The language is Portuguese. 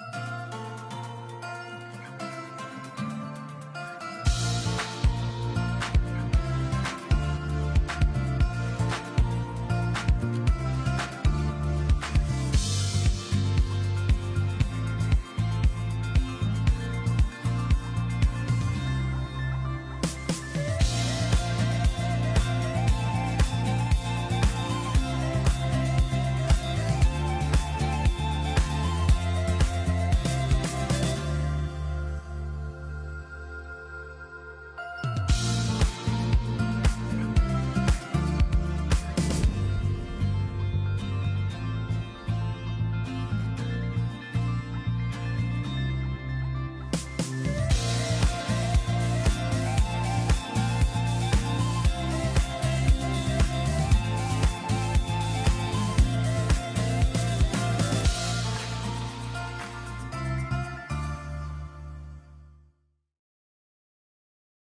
Música